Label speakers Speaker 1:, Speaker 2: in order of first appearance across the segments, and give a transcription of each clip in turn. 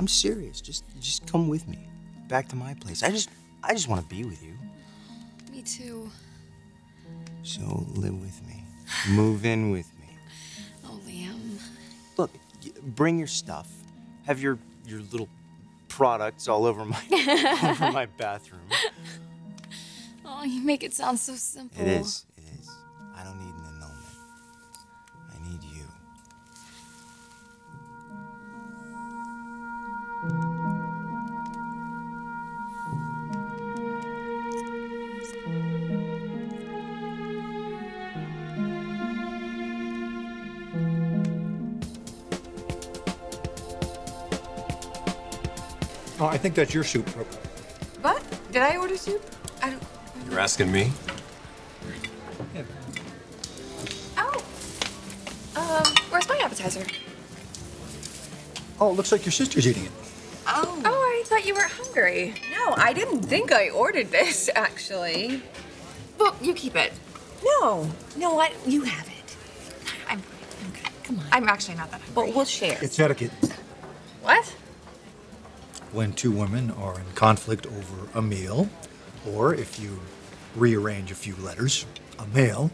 Speaker 1: I'm serious. Just just come with me. Back to my place. I just I just want to be with you.
Speaker 2: Me too.
Speaker 1: So live with me. Move in with me.
Speaker 2: Oh, Liam.
Speaker 1: Look, bring your stuff. Have your your little products all over my over my bathroom.
Speaker 2: Oh, you make it sound so simple.
Speaker 1: It is.
Speaker 3: Oh, I think that's your soup.
Speaker 4: What? Did I order soup? I don't.
Speaker 5: You're asking me?
Speaker 4: Oh. Um, where's my appetizer?
Speaker 3: Oh, it looks like your sister's eating it.
Speaker 4: Oh. Oh, I thought you were hungry. No, I didn't think I ordered this, actually. Well, you keep it. No. No, what? you have it. I'm, okay, come on. I'm actually not that hungry. But we'll share.
Speaker 3: It's etiquette
Speaker 4: What?
Speaker 3: When two women are in conflict over a meal, or if you rearrange a few letters, a mail.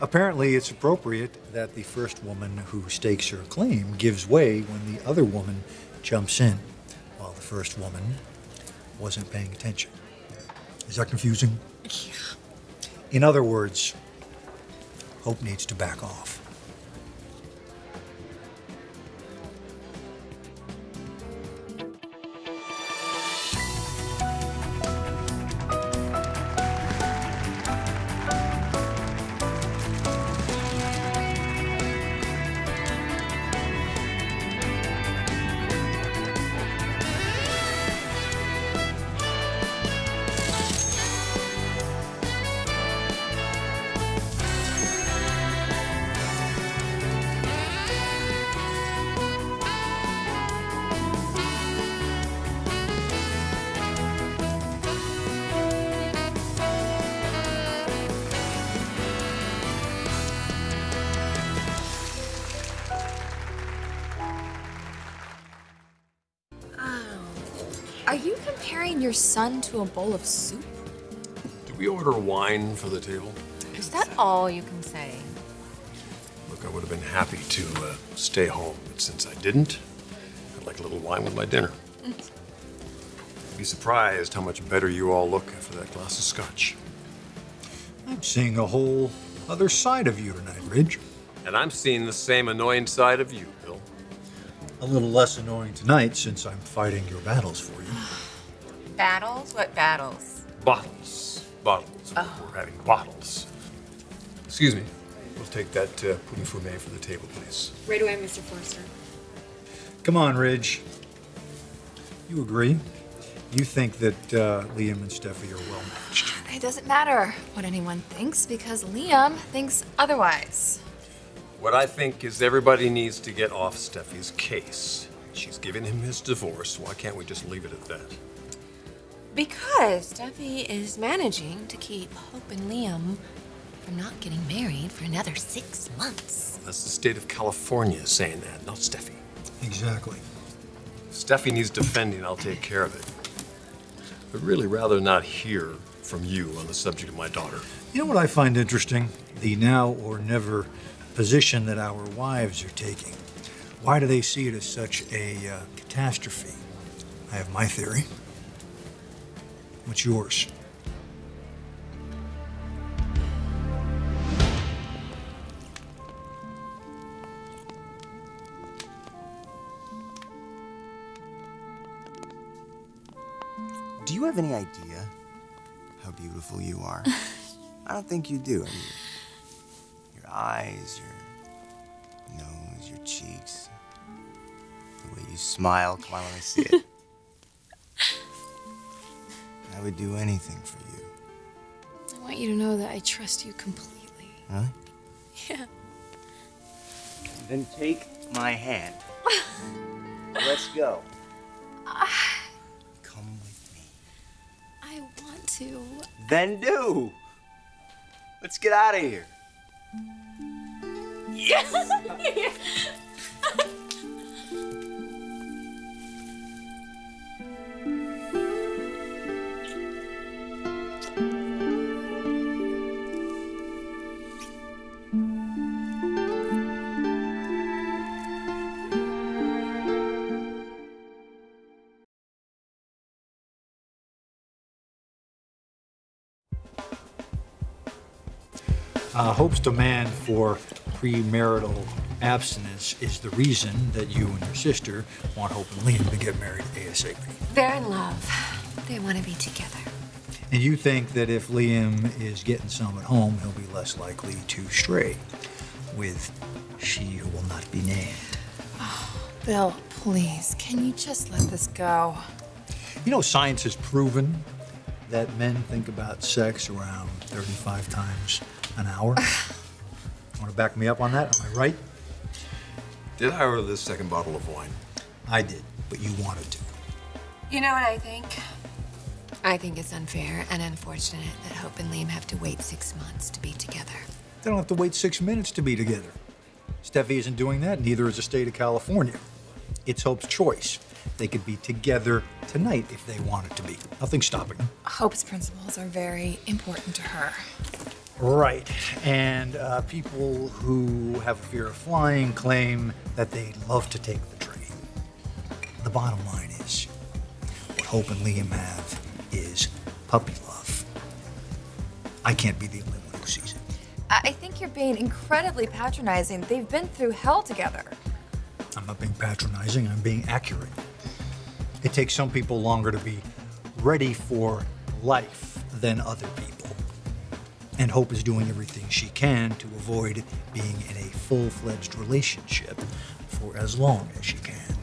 Speaker 3: Apparently, it's appropriate that the first woman who stakes her claim gives way when the other woman jumps in, while the first woman wasn't paying attention. Is that confusing? In other words, Hope needs to back off.
Speaker 2: Your son to a bowl of soup?
Speaker 5: Did we order wine for the table?
Speaker 4: Is that all you can say?
Speaker 5: Look, I would have been happy to uh, stay home, but since I didn't, I'd like a little wine with my dinner. You'd be surprised how much better you all look after that glass of scotch.
Speaker 3: I'm seeing a whole other side of you tonight, Ridge.
Speaker 5: And I'm seeing the same annoying side of you, Bill.
Speaker 3: A little less annoying tonight since I'm fighting your battles for you.
Speaker 4: Battles? What battles?
Speaker 5: Bottles. Bottles. We're having bottles. Excuse me. We'll take that uh, Pouilly-Fumé for the table, please.
Speaker 2: Right away, Mr. Forrester.
Speaker 3: Come on, Ridge. You agree? You think that uh, Liam and Steffy are well matched.
Speaker 2: It doesn't matter what anyone thinks because Liam thinks otherwise.
Speaker 5: What I think is everybody needs to get off Steffy's case. She's given him his divorce. Why can't we just leave it at that?
Speaker 4: Because Steffy is managing to keep Hope and Liam from not getting married for another six months.
Speaker 5: That's the state of California saying that, not Steffy.
Speaker 3: Exactly.
Speaker 5: If Steffy needs defending, I'll take care of it. I'd really rather not hear from you on the subject of my daughter.
Speaker 3: You know what I find interesting? The now or never position that our wives are taking. Why do they see it as such a uh, catastrophe? I have my theory. What's yours?
Speaker 1: Do you have any idea how beautiful you are? I don't think you do. I mean, your eyes, your nose, your cheeks, the way you smile. Come on, let me see it. I would do anything for you.
Speaker 2: I want you to know that I trust you completely.
Speaker 1: Huh?
Speaker 2: Yeah.
Speaker 1: Then take my hand. Let's go. Come with me.
Speaker 2: I want to.
Speaker 1: Then do. Let's get out of here.
Speaker 3: Uh, Hope's demand for premarital abstinence is the reason that you and your sister want Hope and Liam to get married ASAP.
Speaker 4: They're in love. They want to be together.
Speaker 3: And you think that if Liam is getting some at home, he'll be less likely to stray with she who will not be named.
Speaker 2: Oh, Bill, please, can you just let this go?
Speaker 3: You know, science has proven that men think about sex around 35 times an hour. Want to back me up on that? Am I right?
Speaker 5: Did I order this second bottle of wine?
Speaker 3: I did, but you wanted to.
Speaker 4: You know what I think? I think it's unfair and unfortunate that Hope and Liam have to wait six months to be together.
Speaker 3: They don't have to wait six minutes to be together. Steffy isn't doing that, neither is the state of California. It's Hope's choice. They could be together tonight if they wanted to be. Nothing's stopping them.
Speaker 2: Hope's principles are very important to her.
Speaker 3: Right. And uh, people who have a fear of flying claim that they'd love to take the train. The bottom line is what Hope and Liam have is puppy love. I can't be the only one who sees it.
Speaker 2: I I think you're being incredibly patronizing. They've been through hell together.
Speaker 3: I'm not being patronizing, I'm being accurate. It takes some people longer to be ready for life than other people. And Hope is doing everything she can to avoid being in a full fledged relationship for as long as she can.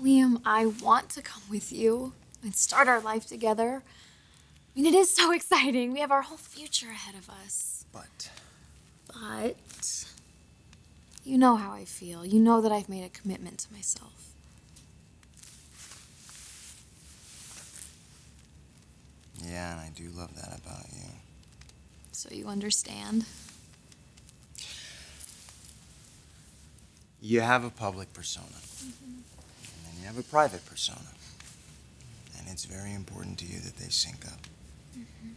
Speaker 2: Liam, I want to come with you and start our life together. I mean, it is so exciting. We have our whole future ahead of us.
Speaker 1: But
Speaker 2: But you know how I feel. You know that I've made a commitment to myself.
Speaker 1: Yeah, and I do love that about you.
Speaker 2: So you understand?
Speaker 1: You have a public persona, mm-hmm. and then you have a private persona. And it's very important to you that they sync up. Mm-hmm.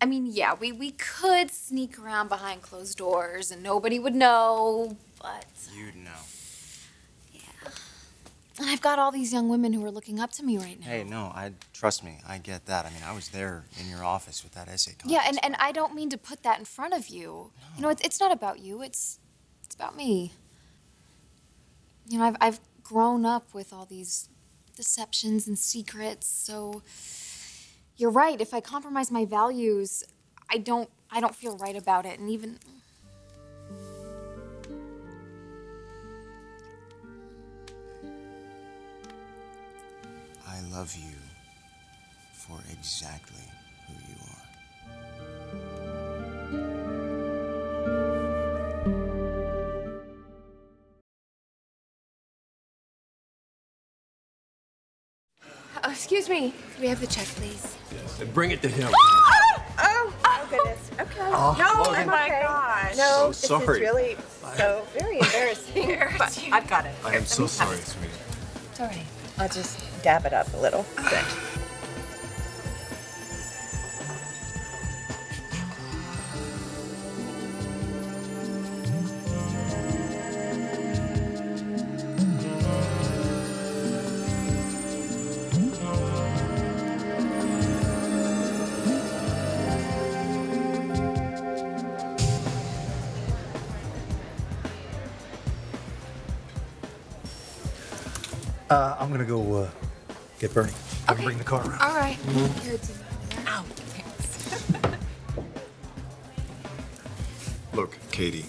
Speaker 2: I mean, yeah, we, we could sneak around behind closed doors and nobody would know, but
Speaker 1: You'd know.
Speaker 2: And I've got all these young women who are looking up to me right now.
Speaker 1: Hey, no, I trust me. I get that. I mean, I was there in your office with that essay contest.
Speaker 2: Yeah, and, and I don't mean to put that in front of you. You know, it's, it's not about you, it's, it's about me. You know, I've, I've grown up with all these deceptions and secrets, so you're right. If I compromise my values, I don't I don't feel right about it. And even
Speaker 1: love you for exactly who you are.
Speaker 4: Oh, excuse me. Can we have the check, please? Yes.
Speaker 5: Bring it to him.
Speaker 6: Oh, oh, oh goodness. Okay. Oh, no, oh, I'm
Speaker 5: my
Speaker 6: okay.
Speaker 4: gosh.
Speaker 6: No,
Speaker 5: So
Speaker 6: this
Speaker 5: sorry.
Speaker 6: is really so very embarrassing. but I've got it.
Speaker 5: I am so sorry, sweetie.
Speaker 4: It's all right.
Speaker 6: I'll just dab it up a little. Good.
Speaker 3: Uh, I'm gonna go uh, get Bernie. I can bring the car around.
Speaker 2: all right. Mm-hmm. Here, it's in.
Speaker 4: Ow. Thanks.
Speaker 5: Look, Katie,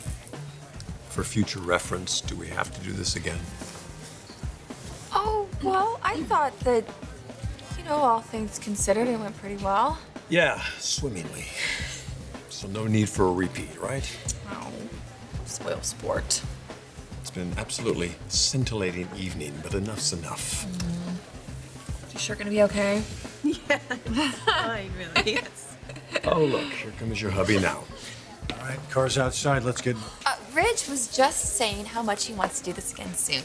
Speaker 5: for future reference, do we have to do this again?
Speaker 2: Oh, well, I thought that you know, all things considered, it went pretty well.
Speaker 5: Yeah, swimmingly. So no need for a repeat, right?
Speaker 2: Oh, spoil sport.
Speaker 5: It's been an absolutely scintillating evening, but enough's enough. Mm-hmm.
Speaker 2: You sure gonna be okay?
Speaker 6: Yeah, I really is.
Speaker 5: Oh, look, here comes your hubby now.
Speaker 3: All right, car's outside. Let's get.
Speaker 2: Uh, Ridge was just saying how much he wants to do this again soon.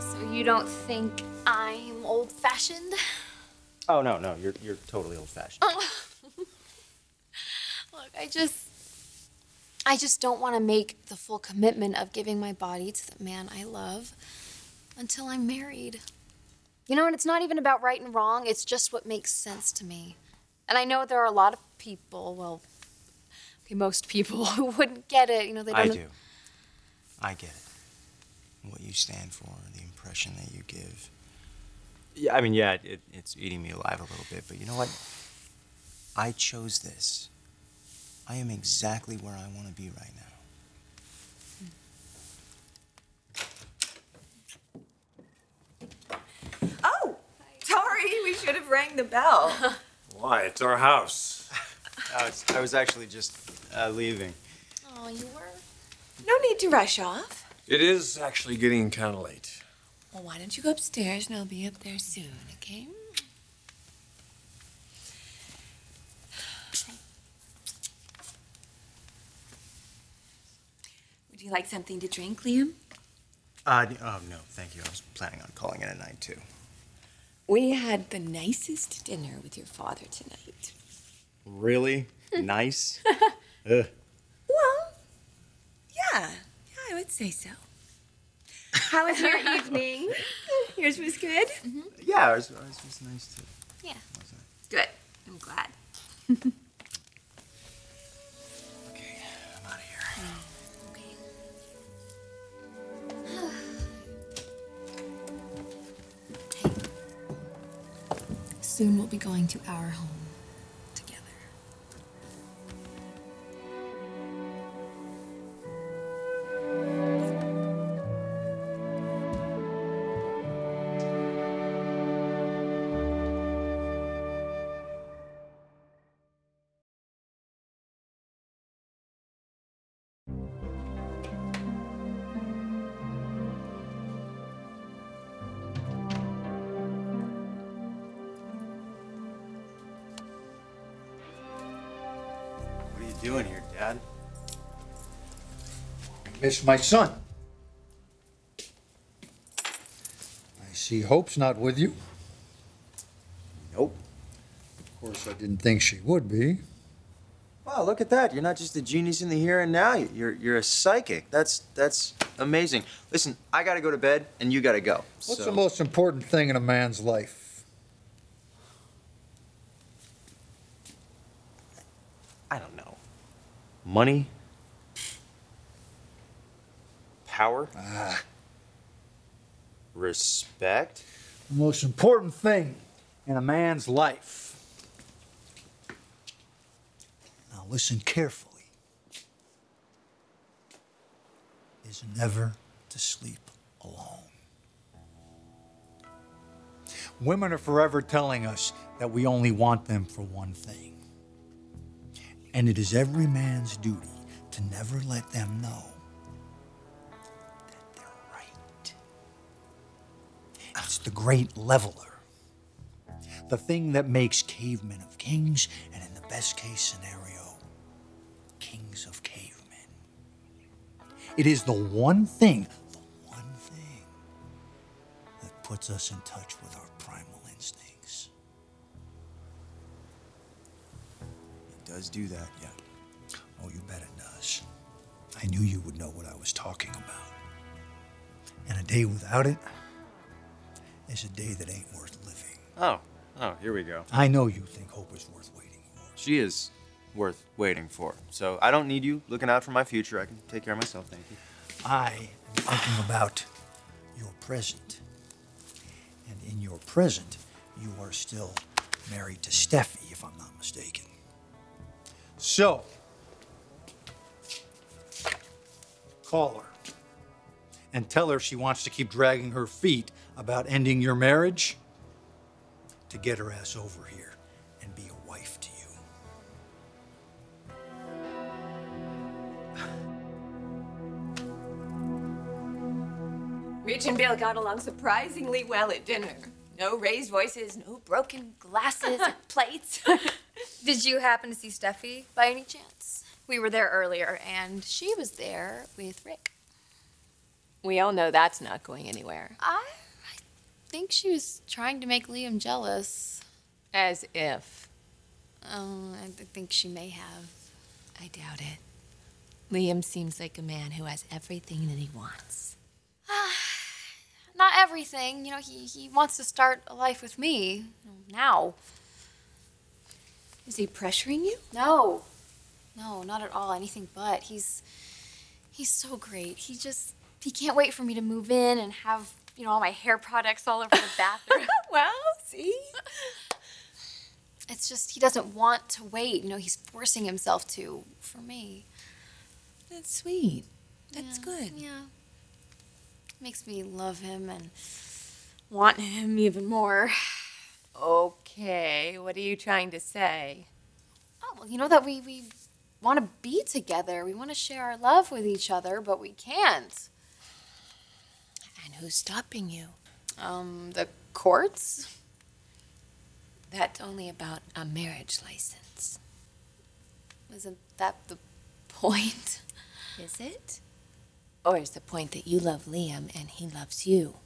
Speaker 2: So you don't think I'm old-fashioned?
Speaker 1: Oh no, no, you're you're totally old-fashioned.
Speaker 2: Look, I just. I just don't want to make the full commitment of giving my body to the man I love until I'm married. You know, and it's not even about right and wrong, it's just what makes sense to me. And I know there are a lot of people, well, okay, most people who wouldn't get it. You know, they don't.
Speaker 1: I do. I get it. What you stand for, the impression that you give. Yeah, I mean, yeah, it, it's eating me alive a little bit, but you know what? I chose this. I am exactly where I want to be right
Speaker 4: now. Oh, sorry, we should have rang the bell.
Speaker 5: Why? It's our house.
Speaker 1: uh, I was actually just uh, leaving.
Speaker 2: Oh, you were?
Speaker 4: No need to rush off.
Speaker 5: It is actually getting kind of late.
Speaker 4: Well, why don't you go upstairs and I'll be up there soon, okay? Would you like something to drink, Liam?
Speaker 1: Uh, oh, no, thank you. I was planning on calling it a night, too.
Speaker 4: We had the nicest dinner with your father tonight.
Speaker 1: Really? nice?
Speaker 4: Well, yeah. Yeah, I would say so. How was your evening? Yours was good?
Speaker 1: Mm -hmm. Yeah, ours, ours was nice, too.
Speaker 4: Yeah. Good. I'm glad.
Speaker 1: okay, I'm out of here.
Speaker 2: Okay. Soon we'll be going to our home.
Speaker 1: Doing here, Dad?
Speaker 3: I miss my son. I see Hope's not with you.
Speaker 1: Nope.
Speaker 3: Of course, I didn't think she would be.
Speaker 1: Wow, look at that. You're not just a genius in the here and now. You're you're a psychic. That's that's amazing. Listen, I gotta go to bed and you gotta go.
Speaker 3: What's so. the most important thing in a man's life?
Speaker 1: I don't know. Money? Power?
Speaker 3: Ah.
Speaker 1: Respect?
Speaker 3: The most important thing in a man's life. Now listen carefully. Is never to sleep alone. Women are forever telling us that we only want them for one thing. And it is every man's duty to never let them know that they're right. It's the great leveler, the thing that makes cavemen of kings, and in the best case scenario, kings of cavemen. It is the one thing, the one thing that puts us in touch with our
Speaker 1: does do that, yeah.
Speaker 3: Oh, you bet it does. I knew you would know what I was talking about. And a day without it is a day that ain't worth living.
Speaker 1: Oh, oh, here we go.
Speaker 3: I know you think Hope is worth waiting for.
Speaker 1: She is worth waiting for. So I don't need you looking out for my future. I can take care of myself, thank you.
Speaker 3: I am thinking about your present. And in your present, you are still married to Steffy, if I'm not mistaken. So, call her and tell her she wants to keep dragging her feet about ending your marriage to get her ass over here and be a wife to
Speaker 4: you. Ridge and Bill got along surprisingly well at dinner. No raised voices, no broken glasses or plates.
Speaker 2: Did you happen to see Steffy by any chance? We were there earlier, and she was there with Rick.
Speaker 4: We all know that's not going anywhere.
Speaker 2: I, I think she was trying to make Liam jealous.
Speaker 4: As if.
Speaker 2: Oh, I think she may have.
Speaker 7: I doubt it. Liam seems like a man who has everything that he wants.
Speaker 2: Not everything. You know, he, he wants to start a life with me. Now.
Speaker 7: Is he pressuring you?
Speaker 2: No. No, not at all. Anything but. He's he's so great. He just he can't wait for me to move in and have, you know, all my hair products all over the bathroom.
Speaker 7: well, see?
Speaker 2: It's just he doesn't want to wait. You know, he's forcing himself to for me.
Speaker 7: That's sweet. That's
Speaker 2: Yeah,
Speaker 7: good.
Speaker 2: Yeah. Makes me love him and want him even more.
Speaker 7: Okay, what are you trying to say?
Speaker 2: Oh, well, you know that we we want to be together. We want to share our love with each other, but we can't.
Speaker 7: And who's stopping you?
Speaker 2: Um, the courts?
Speaker 7: That's only about a marriage license.
Speaker 2: Isn't that the point?
Speaker 7: Is it? Or is the point that you love Liam and he loves you?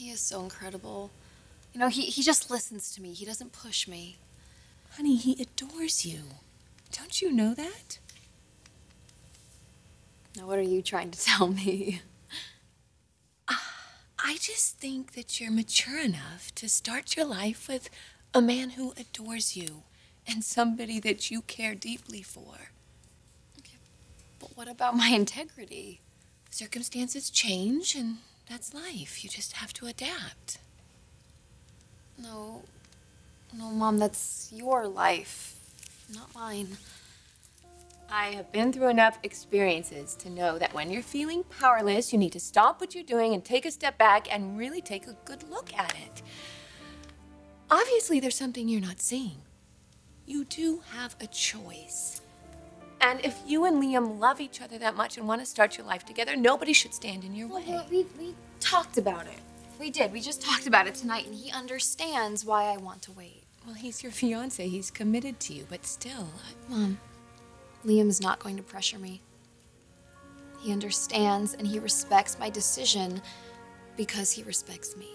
Speaker 2: He is so incredible. You know, he, he just listens to me. He doesn't push me.
Speaker 7: Honey, he adores you. Don't you know that?
Speaker 2: Now, what are you trying to tell me?
Speaker 7: Ah, I just think that you're mature enough to start your life with a man who adores you and somebody that you care deeply for.
Speaker 2: But what about my integrity?
Speaker 7: Circumstances change, and that's life. You just have to adapt.
Speaker 2: No, no, Mom, that's your life, not mine.
Speaker 7: I have been through enough experiences to know that when you're feeling powerless, you need to stop what you're doing and take a step back and really take a good look at it. Obviously, there's something you're not seeing. You do have a choice. And if you and Liam love each other that much and want to start your life together, nobody should stand in your way.
Speaker 2: Well, we, we talked about it. We did. We just talked about it tonight, and he understands why I want to wait.
Speaker 7: Well, he's your fiance. He's committed to you, but still. I...
Speaker 2: Mom, Liam's not going to pressure me. He understands and he respects my decision because he respects me.